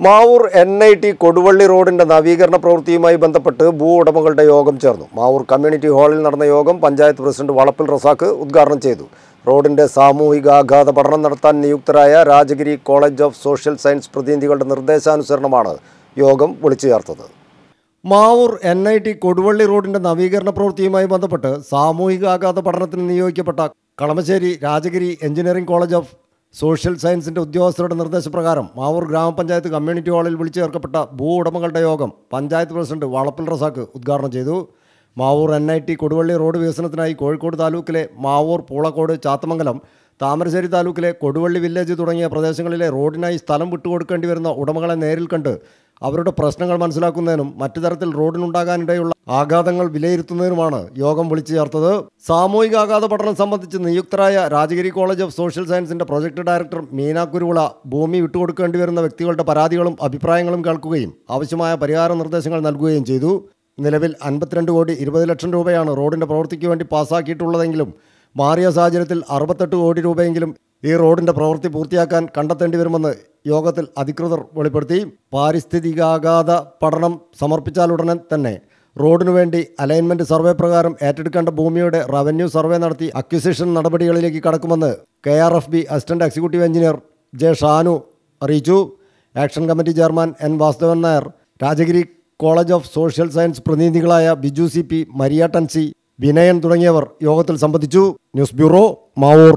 Mavoor N I T Koduvally റോഡിന്റെ നവീകരണ പ്രവൃത്തിയുമായി ബന്ധപ്പെട്ട് ഭൂ ഉടമകളുടെ യോഗം ചേർന്നു. മാവൂർ കമ്മ്യൂണിറ്റി ഹാളിൽ നടന്ന യോഗം പഞ്ചായത്ത് പ്രസിഡന്റ് വളപ്പിൽ റസാഖ് ഉദ്ഘാടനം ചെയ്തു. റോഡിന്റെ സാമൂഹികാഘാത പഠനം നടത്താൻ നിയുക്തരായ Rajagiri college of social science പ്രതിനിധികളുടെ നിർദ്ദേശാനുസരണമാണ് യോഗം വിളിച്ചു ചേർത്തത്. Mavoor N I T Koduvally റോഡിന്റെ നവീകരണ പ്രവൃത്തിയുമായി ബന്ധപ്പെട്ട് സാമൂഹികാഘാത പഠനത്തിന് നിയോഗിക്കപ്പെട്ട Kalamassery Rajagiri engineering college of social സയൻസിന്റെ ഉദ്യോഗസ്ഥരുടെ നിർദ്ദേശപ്രകാരം മാവൂർ ഗ്രാമപഞ്ചായത്ത് കമ്മ്യൂണിറ്റി ഹാളിൽ വിളിച്ചു ചേർക്കപ്പെട്ട ഭൂ ഉടമകളുടെ യോഗം പഞ്ചായത്ത് പ്രസിഡന്റ് വളപ്പിൽ റസാക്ക് ഉദ്ഘാടനം ചെയ്തു. Mavoor N I T Koduvally road വികസനത്തിനായി കോഴിക്കോട് താലൂക്കിലെ മാവൂർ പൂളക്കോട് ചാത്തമംഗലം താമരശ്ശേരി താലൂക്കിലെ കൊടുവള്ളി വില്ലേജ് തുടങ്ങിയ പ്രദേശങ്ങളിലെ റോഡിനായി സ്ഥലം വിട്ടുകൊടുക്കേണ്ടി വരുന്ന ഉടമകളെ നേരിൽ കണ്ട് അവരുടെ പ്രശ്നങ്ങൾ മനസ്സിലാക്കുന്നതിനും മറ്റു തരത്തിൽ റോഡിനുണ്ടാകാനിടയുള്ള ആഘാതങ്ങൾ വിലയിരുത്തുന്നതിനുമാണ് യോഗം വിളിച്ചു ചേർത്തത്. സാമൂഹിക ആഘാത പഠനം സംബന്ധിച്ച് നിയുക്തരായ രാജഗിരി കോളേജ് ഓഫ് സോഷ്യൽ സയൻസിന്റെ പ്രൊജക്ട് ഡയറക്ടർ മീന കുരുവിള ഭൂമി വിട്ടുകൊടുക്കേണ്ടി വരുന്ന വ്യക്തികളുടെ പരാതികളും അഭിപ്രായങ്ങളും കേൾക്കുകയും ആവശ്യമായ പരിഹാര നിർദ്ദേശങ്ങൾ നൽകുകയും ചെയ്തു. നിലവിൽ അൻപത്തിരണ്ട് കോടി ഇരുപത് ലക്ഷം രൂപയാണ് റോഡിന്റെ പ്രവൃത്തിക്ക് വേണ്ടി പാസാക്കിയിട്ടുള്ളതെങ്കിലും മാറിയ സാഹചര്യത്തിൽ അറുപത്തെട്ട് കോടി രൂപയെങ്കിലും ഈ റോഡിന്റെ പ്രവൃത്തി പൂർത്തിയാക്കാൻ കണ്ടെത്തേണ്ടി വരുമെന്ന് യോഗത്തിൽ അധികൃതർ വെളിപ്പെടുത്തി പാരിസ്ഥിതികാഘാത പഠനം സമർപ്പിച്ചാലുടനെ തന്നെ റോഡിനു വേണ്ടി അലൈൻമെന്റ് സർവേ പ്രകാരം ഏറ്റെടുക്കേണ്ട ഭൂമിയുടെ റവന്യൂ സർവേ നടത്തി അക്വിസിഷൻ നടപടികളിലേക്ക് കടക്കുമെന്ന് K R F B assistant executive engineer J Shanu അറിയിച്ചു. Action committee chairman N Vasudevan Nair Rajagiri college of social science പ്രതിനിധികളായ Biju C P Maria Tancy Vinayan തുടങ്ങിയവർ യോഗത്തിൽ സംബന്ധിച്ചു. News bureau Mavoor.